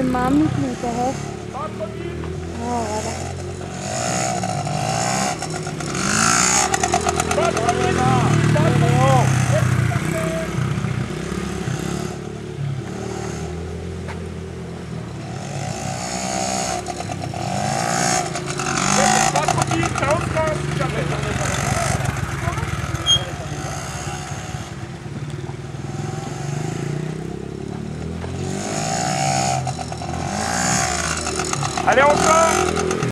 के मामले में कहा Allez, on part